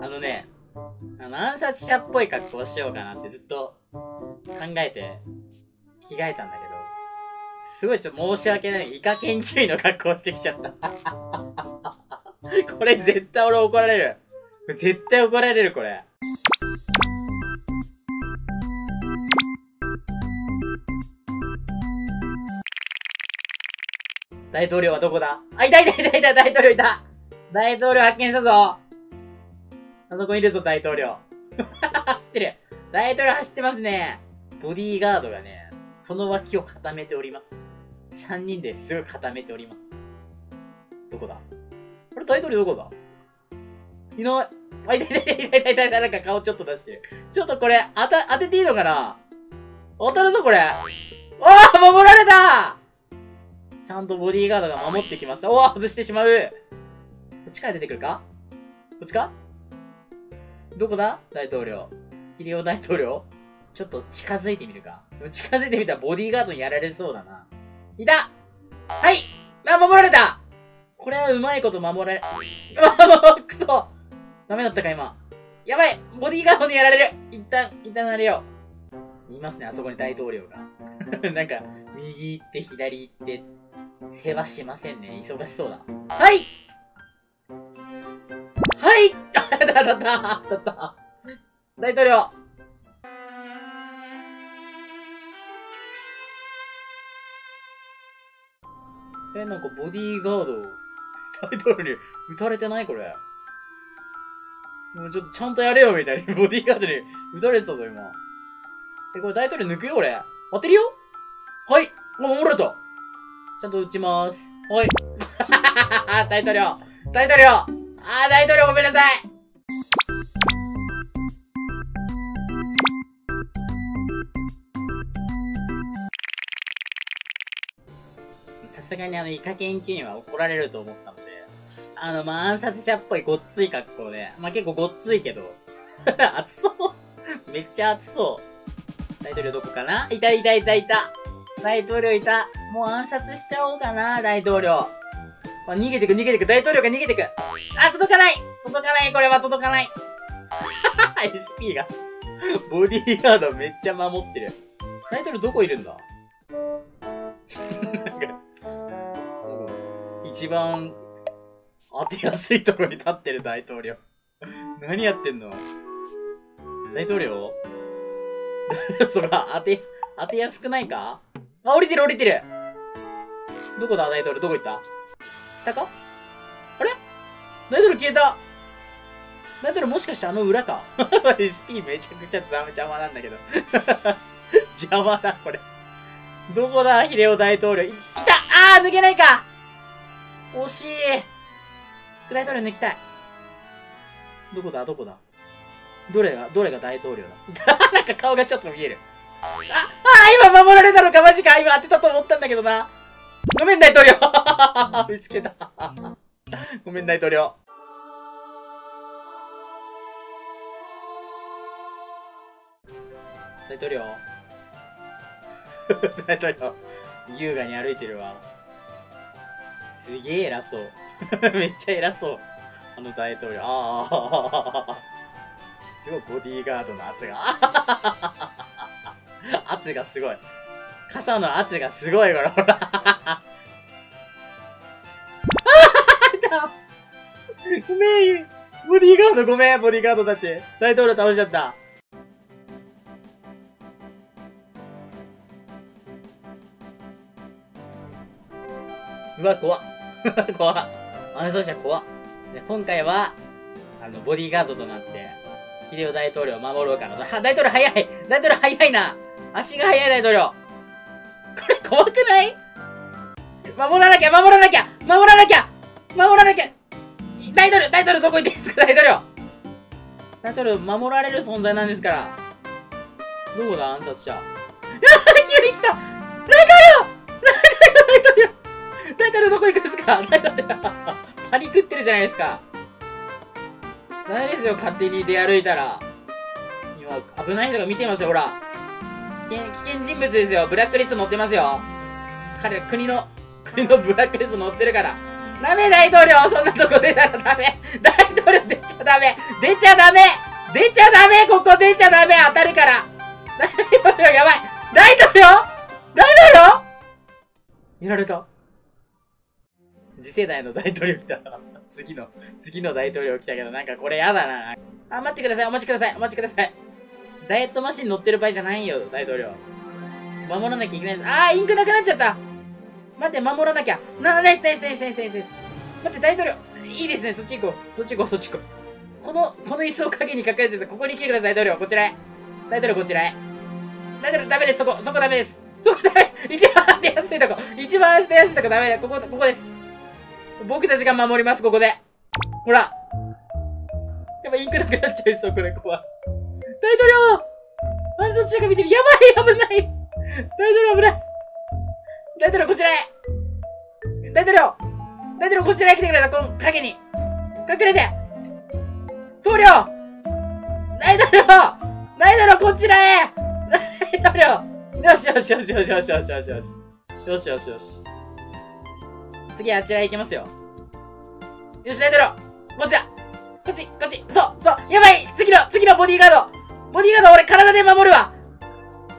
あのね、あの暗殺者っぽい格好をしようかなってずっと考えて着替えたんだけど、すごいちょっと申し訳ない。イカ研究員の格好してきちゃった。これ絶対俺怒られる。絶対怒られる、これ。大統領はどこだ？あ、いたいたいたいた大統領いた大統領発見したぞあそこいるぞ、大統領。走ってる。大統領走ってますね。ボディーガードがね、その脇を固めております。3人ですぐ固めております。どこだ？これ大統領どこだ？いない。あ、いたいたいたいたいたいたなんか顔ちょっと出してる。ちょっとこれ、当た、当てていいのかな？当たるぞ、これ。おー守られたちゃんとボディーガードが守ってきました。おお外してしまうこっちから出てくるか？こっちか？どこだ？大統領。ヒリオ大統領？ちょっと近づいてみるか。近づいてみたらボディーガードにやられそうだな。いたはいあ、守られたこれはうまいこと守られ、あ、もう、くそダメだったか、今。やばいボディーガードにやられる一旦、一旦なれよう。いますね、あそこに大統領が。なんか、右行って左行って世話しませんね。忙しそうだ。はいはいあたたたたた大統領え、なんかボディーガード、大統領に撃たれてないこれ。もうちょっとちゃんとやれよみたいに、ボディーガードに撃たれてたぞ、今。え、これ大統領抜くよ、俺。当てるよはいもう守られたちゃんと撃ちまーす。はい。大統領大統領あー、大統領ごめんなさいさすがにあの、イカ研究員は怒られると思ったので、あの、まあ、暗殺者っぽいごっつい格好で、まあ、結構ごっついけど、熱そうめっちゃ熱そう。大統領どこかな？いたいたいたいた。大統領いた。もう暗殺しちゃおうかな、大統領。あ、逃げてく、逃げてく、大統領が逃げてく。あ、届かない届かないこれは届かない !SP がボディーガードめっちゃ守ってる。大統領どこいるんだ？一番当てやすいとこに立ってる大統領。何やってんの？大統領？そこ当て、当てやすくないか？あ、降りてる降りてる。どこだ？大統領。どこ行った？下か？あれ？大統領消えた。大統領もしかしてあの裏か ?SP めちゃくちゃ邪魔なんだけど。邪魔だ、これ。どこだ、ヒレオ大統領。い、いた！あー、抜けないか！惜しい大統領抜きたい。どこだ、どこだ？どれが、どれが大統領だ？なんか顔がちょっと見える。あ、あ、今守られたのか、マジか。今当てたと思ったんだけどな。ごめん、大統領 見つけた。ごめん、大統領。大統領大統領。優雅に歩いてるわ。すげえ偉そう。めっちゃ偉そう。あの大統領。ああ。すごいボディーガードの圧が。圧がすごい。傘の圧がすごい、これ、ほら。ごめん。ボディーガードごめん、ボディーガードたち。大統領倒しちゃった。うわ、怖っ。怖っ。暗殺者怖っ。で、今回は、あの、ボディーガードとなって、ヒデオ大統領を守ろうかな。は、大統領早い大統領早いな足が速い大統領。これ怖くない？守らなきゃ守らなきゃ守らなきゃ守らなきゃ大統領大統領どこ行ってんですか？大統領大統領守られる存在なんですから。どこだ？暗殺者。急に来た大統領どこ行くんですか？大統領パニクってるじゃないですか。ダメですよ、勝手に出歩いたら。今、危ない人が見てますよ、ほら。危険、危険人物ですよ。ブラックリスト持ってますよ。彼、国の、国のブラックリスト持ってるから。ダメ大統領そんなとこ出たらダメ大統領出ちゃダメ出ちゃダメ出ちゃダメここ出ちゃダメ当たるから大統領やばい大統領？大統領？やられた？次世代の大統領来た。次の、次の大統領来たけど、なんかこれやだな。あ、待ってください、お待ちください、お待ちください。ダイエットマシン乗ってる場合じゃないよ、大統領。守らなきゃいけないです。あー、インクなくなっちゃった待って、守らなきゃ。な、ナイスナイスナイスナイスナイスナイス。待って、大統領。いいですね、そっち行こう。そっち行こう、そっち行こう。この、この椅子を影に隠れてさ、ここに来てください、大統領。こちらへ。大統領、こちらへ。大統領、ダメです、そこ、そこダメです。そこダメ一番出やすいとこ一番出やすいとこダメだ。ここ、ここです。僕たちが守ります、ここで。ほら。やっぱインクなくなっちゃいそう、これ、怖い。大統領！暗殺者が見てる。やばい危ない。大統領危ない。大統領こちらへ。大統領！大統領こちらへ来てくれた。この影に。隠れて。統領大統領！大統領こちらへ！大統領！よしよしよしよしよしよしよしよし。よしよしよし。次あちら行きますよ。よし大統領こっちだ。こっちこっち。そうそう。やばい。次の次のボディーガード。ボディーガード俺体で守るわ。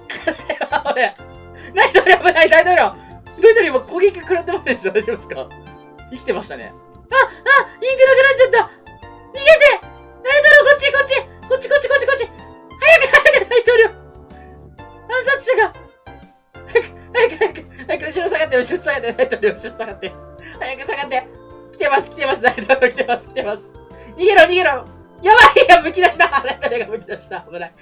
体で守る。大統領危ない大統領。大統領今攻撃食らってませんでした大丈夫ですか？生きてましたね。ああインクなくなっちゃった。逃げて。大統領こっちこっち。こっちこっちこっちこっち。早く早く大統領。暗殺者が。早く早く早く早く後ろ下がって後ろ下がって大統領後ろ下がって。早く下がって。来てます来てます。大統領来てます来てます。逃げろ逃げろ。やばいや、むき出した誰 がむき出した危ない。